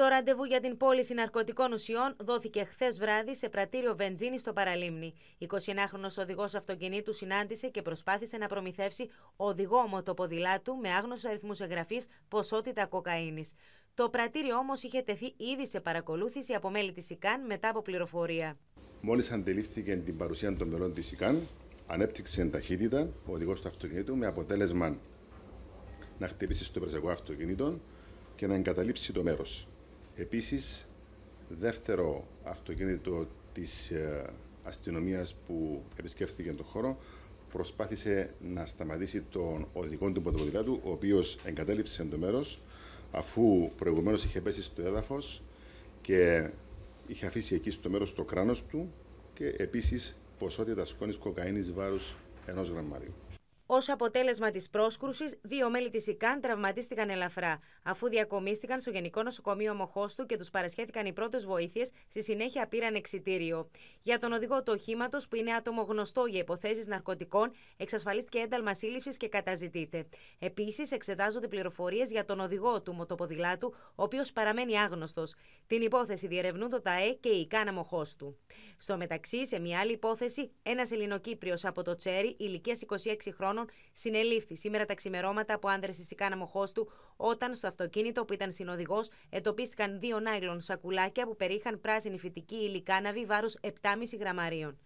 Το ραντεβού για την πώληση ναρκωτικών ουσιών δόθηκε χθες βράδυ σε πρατήριο βενζίνη στο Παραλίμνη. 29χρονο οδηγός αυτοκινήτου συνάντησε και προσπάθησε να προμηθεύσει οδηγό μοτοποδηλάτου με άγνωστο αριθμούς εγγραφής ποσότητα κοκαίνης. Το πρατήριο όμως είχε τεθεί ήδη σε παρακολούθηση από μέλη της ΙΚΑΝ μετά από πληροφορία. Μόλις αντιλήφθηκε την παρουσία των μελών της ΙΚΑΝ, ανέπτυξε ταχύτητα ο οδηγός του αυτοκινήτου με αποτέλεσμα να χτυπήσει στο περσιακό αυτοκίνητο και να εγκαταλείψει το μέρος. Επίσης, δεύτερο αυτοκίνητο της ε, αστυνομίας που επισκέφθηκε τον χώρο προσπάθησε να σταματήσει τον οδηγό του ποδοποδηλάτου, ο οποίος εγκατέλειψε το μέρος αφού προηγουμένως είχε πέσει στο έδαφος και είχε αφήσει εκεί στο μέρος το κράνος του και επίσης ποσότητα σκόνης κοκαίνης βάρους ενός γραμμάριου. Ω αποτέλεσμα της πρόσκρουσης, δύο μέλη της ΙΚΑΝ τραυματίστηκαν ελαφρά, αφού διακομίστηκαν στο Γενικό Νοσοκομείο Μοχώστου και τους παρασχέθηκαν οι πρώτες βοήθειες, στη συνέχεια πήραν εξητήριο. Για τον οδηγό του οχήματος, που είναι άτομο γνωστό για υποθέσεις ναρκωτικών, εξασφαλίστηκε ένταλμα σύλληψης και καταζητείται. Επίσης, εξετάζονται πληροφορίες για τον οδηγό του μοτοποδηλάτου, ο οποίος παραμένει άγνωστος. Την υπόθεση διερευνούν το ΤΑΕ και η ΙΚΑΝ Μοχώστου. Στο μεταξύ, σε μια άλλη υπόθεση, ένας Ελληνοκύπριος από το Τσέρι, ηλικίας 26 χρόνων, συνελήφθη σήμερα τα ξημερώματα από άνδρες τη Σικάνα Μοχώστου, όταν στο αυτοκίνητο που ήταν συνοδηγός εντοπίστηκαν δύο νάιλον σακουλάκια που περίχαν πράσινη φυτική υλικάναβη βάρου 7,5 γραμμαρίων.